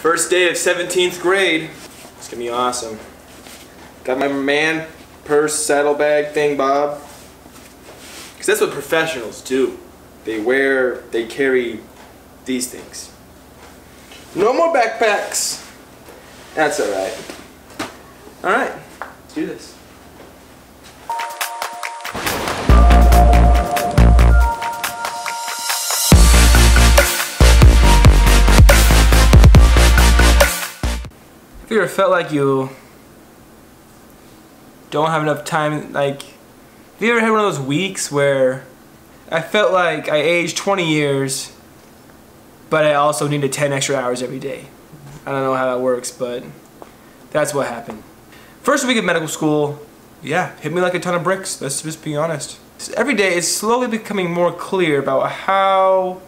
First day of 17th grade. It's gonna be awesome. Got my man purse saddlebag thing, Bob. Because that's what professionals do. They wear, they carry these things. No more backpacks. That's alright. Alright, let's do this. Have you ever felt like you don't have enough time, like, have you ever had one of those weeks where I felt like I aged 20 years, but I also needed 10 extra hours every day? I don't know how that works, but that's what happened. First week of medical school, yeah, hit me like a ton of bricks, let's just be honest. Every day is slowly becoming more clear about how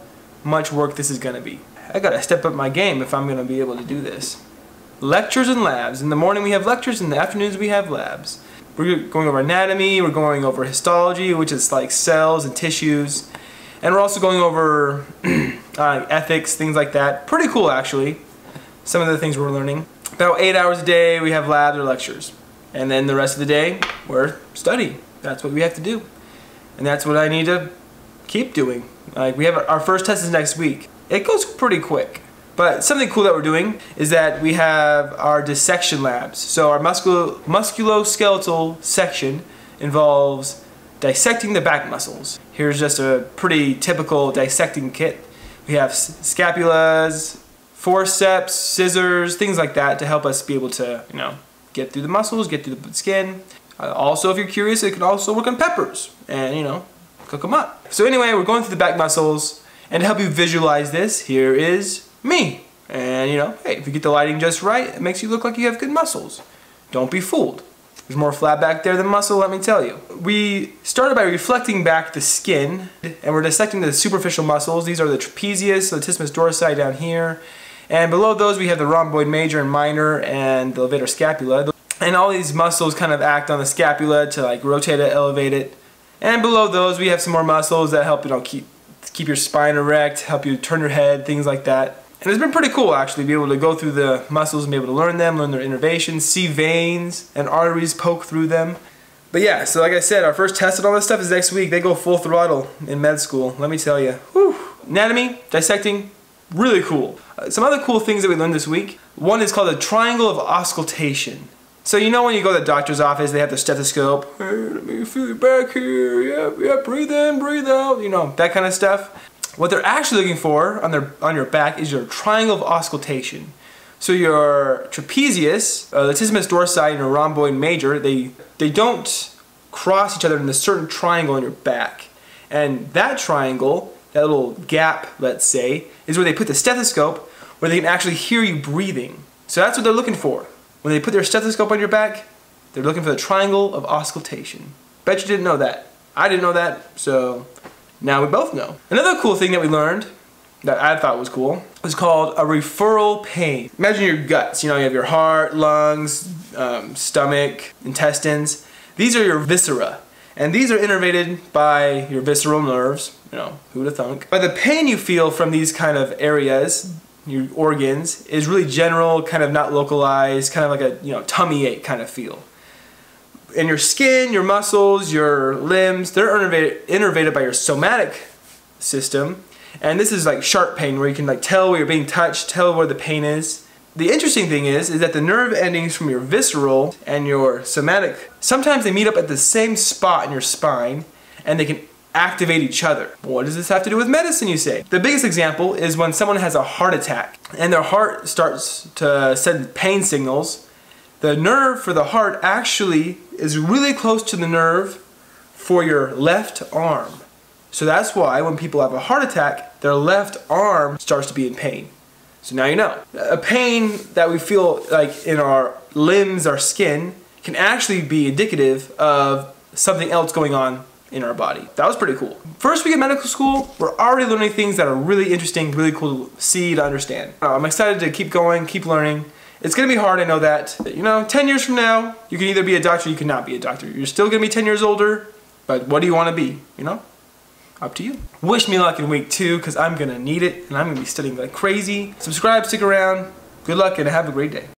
much work this is gonna be. I gotta step up my game if I'm gonna be able to do this. Lectures and labs. In the morning we have lectures, in the afternoons we have labs. We're going over anatomy, we're going over histology, which is like cells and tissues. And we're also going over uh, ethics, things like that. Pretty cool actually, some of the things we're learning. About eight hours a day we have labs or lectures. And then the rest of the day we're study. That's what we have to do. And that's what I need to keep doing. Like we have our first test is next week. It goes pretty quick. But something cool that we're doing is that we have our dissection labs. So our musculo musculoskeletal section involves dissecting the back muscles. Here's just a pretty typical dissecting kit. We have scalpels, forceps, scissors, things like that to help us be able to, you know, get through the muscles, get through the skin. Uh, also, if you're curious, it can also work on peppers and, you know, cook them up. So anyway, we're going through the back muscles and to help you visualize this, here is me. And you know, hey, if you get the lighting just right, it makes you look like you have good muscles. Don't be fooled. There's more flat back there than muscle, let me tell you. We started by reflecting back the skin, and we're dissecting the superficial muscles. These are the trapezius, latissimus dorsi down here. And below those we have the rhomboid major and minor and the levator scapula. And all these muscles kind of act on the scapula to like rotate it, elevate it. And below those we have some more muscles that help you know keep keep your spine erect, help you turn your head, things like that. And it's been pretty cool actually, to be able to go through the muscles and be able to learn them, learn their innervations, see veins and arteries poke through them. But yeah, so like I said, our first test on all this stuff is next week. They go full throttle in med school, let me tell you. Whew. Anatomy, dissecting, really cool. Uh, some other cool things that we learned this week. One is called the triangle of auscultation. So you know when you go to the doctor's office, they have the stethoscope. Hey, let me feel your back here. Yeah, yeah, breathe in, breathe out. You know, that kind of stuff. What they're actually looking for on their on your back is your triangle of auscultation. So your trapezius, uh, latissimus dorsi, and your rhomboid major, they they don't cross each other in a certain triangle on your back. And that triangle, that little gap, let's say, is where they put the stethoscope, where they can actually hear you breathing. So that's what they're looking for. When they put their stethoscope on your back, they're looking for the triangle of auscultation. Bet you didn't know that. I didn't know that, so now we both know. Another cool thing that we learned that I thought was cool is called a referral pain. Imagine your guts, you know, you have your heart, lungs, um, stomach, intestines. These are your viscera. And these are innervated by your visceral nerves, you know, who'd have thunk. But the pain you feel from these kind of areas, your organs, is really general, kind of not localized, kind of like a, you know, tummy ache kind of feel and your skin, your muscles, your limbs, they're innervated, innervated by your somatic system. And this is like sharp pain where you can like tell where you're being touched, tell where the pain is. The interesting thing is, is that the nerve endings from your visceral and your somatic, sometimes they meet up at the same spot in your spine and they can activate each other. What does this have to do with medicine, you say? The biggest example is when someone has a heart attack and their heart starts to send pain signals the nerve for the heart actually is really close to the nerve for your left arm. So that's why when people have a heart attack, their left arm starts to be in pain. So now you know. A pain that we feel like in our limbs, our skin, can actually be indicative of something else going on in our body. That was pretty cool. First week of medical school, we're already learning things that are really interesting, really cool to see, to understand. Uh, I'm excited to keep going, keep learning. It's gonna be hard, I know that. You know, 10 years from now, you can either be a doctor you cannot be a doctor. You're still gonna be 10 years older, but what do you wanna be, you know? Up to you. Wish me luck in week two, because I'm gonna need it, and I'm gonna be studying like crazy. Subscribe, stick around, Good luck and have a great day.